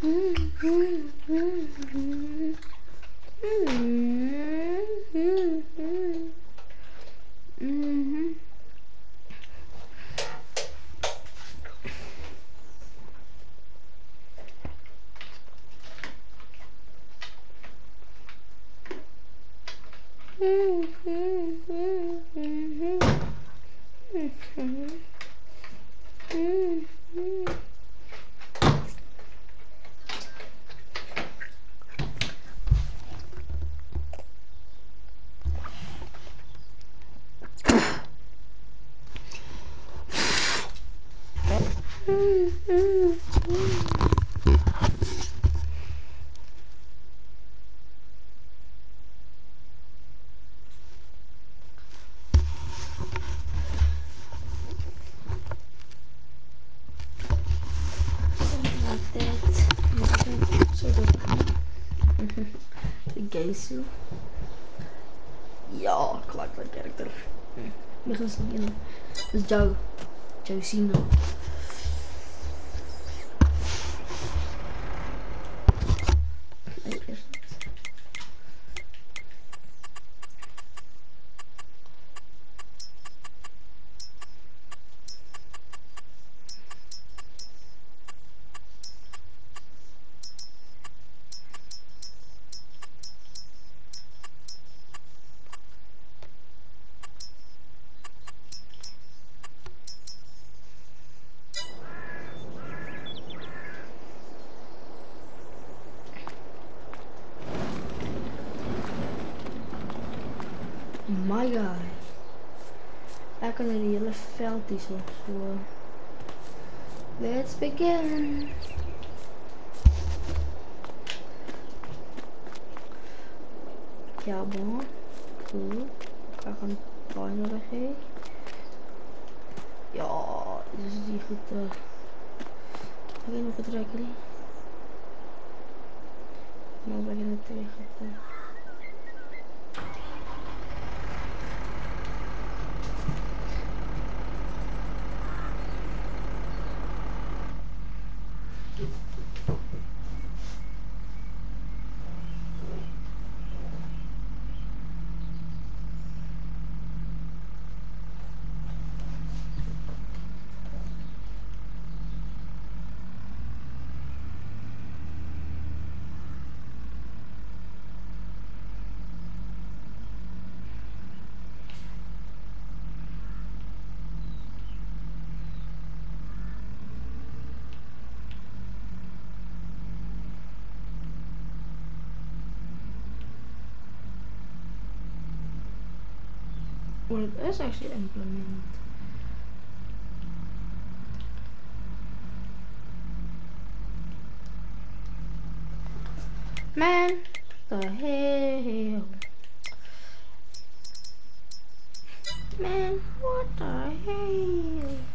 Mm-hmm. mm-hmm. mm-hmm. mm-hmm. Geisu. Ja, gelijk dat karakter. Begin ze in. Dat is Joe. Joe my. Daar kunnen die hele veldjes nog voor. Let's begin. Ja, bon. Cool. Ik ga gewoon bijna weg. Ja, dit is die goed. Eh. Ik weet nog wat trekken. Maar we gaan het tegen. Well, is actually implement. Man, the hell? Man, what the hell?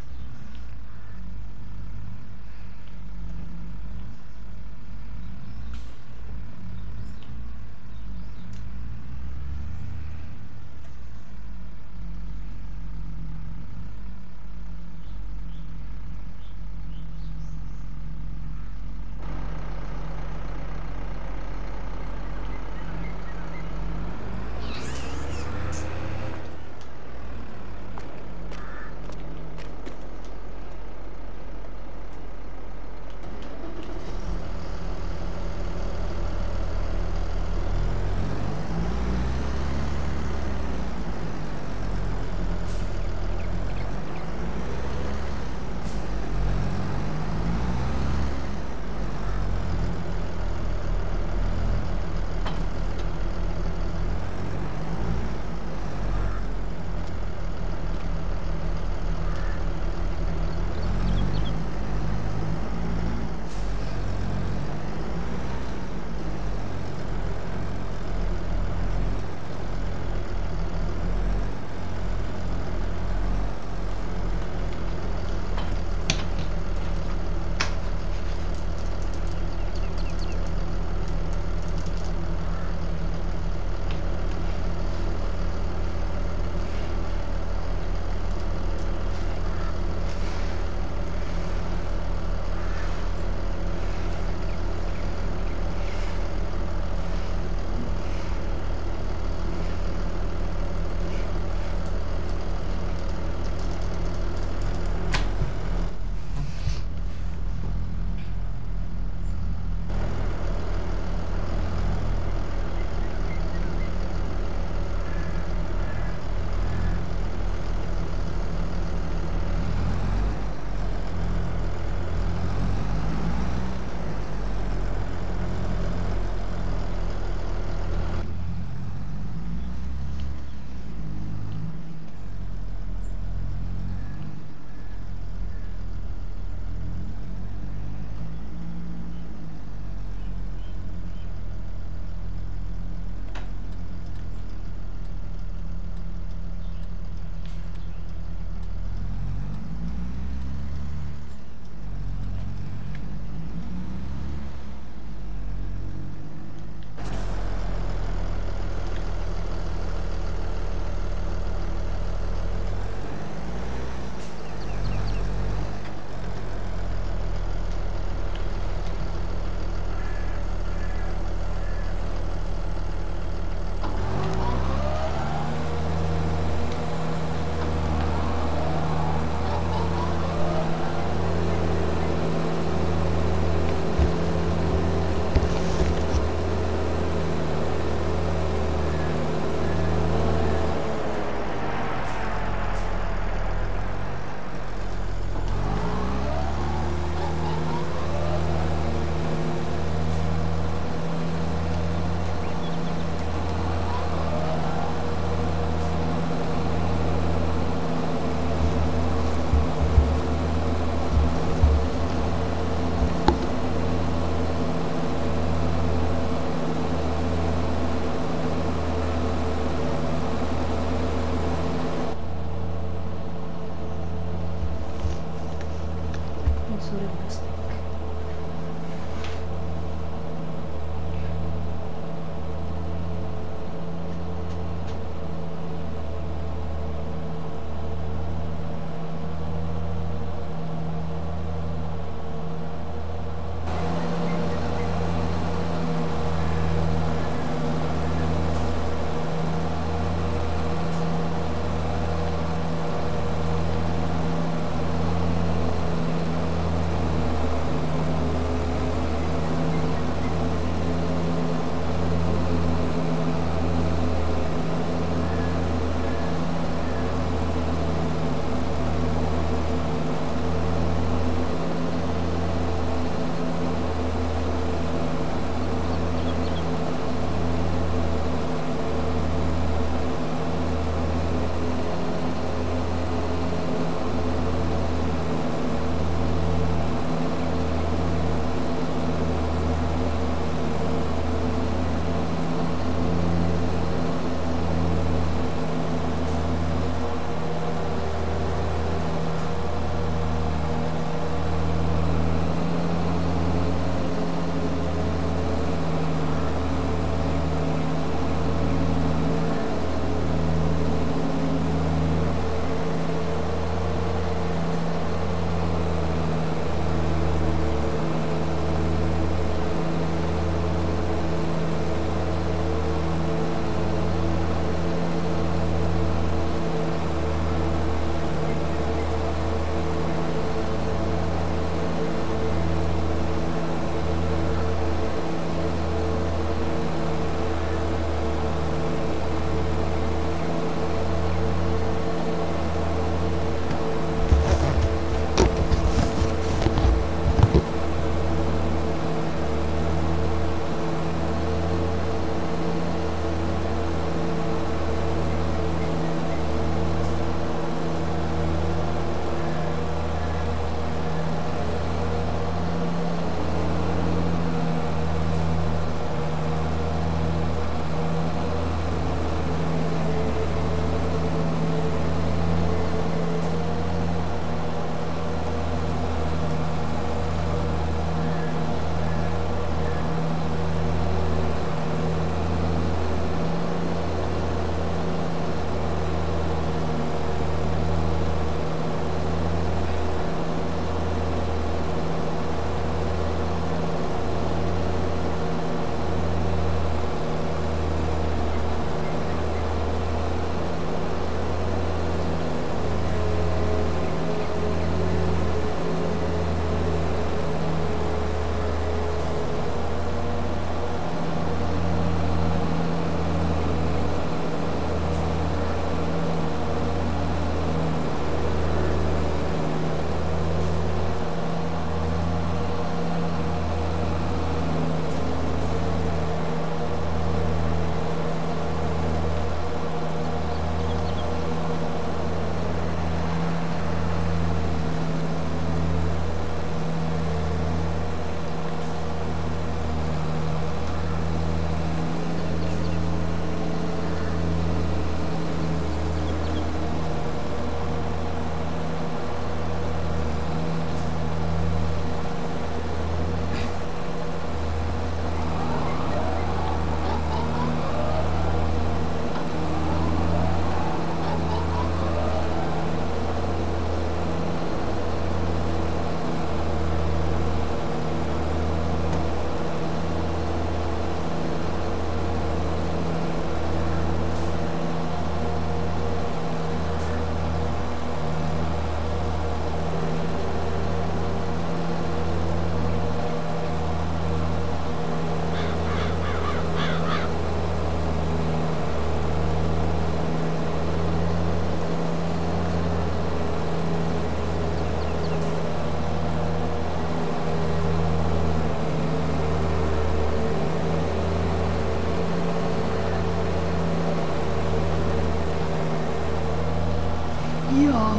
Ja,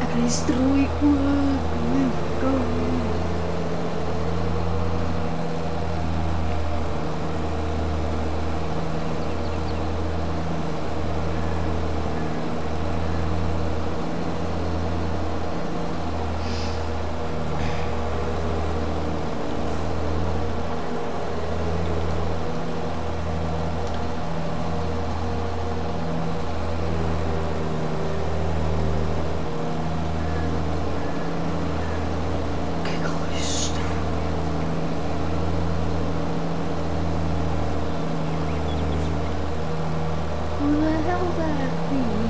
ik lees trooi oor, nee, kom. hell's that?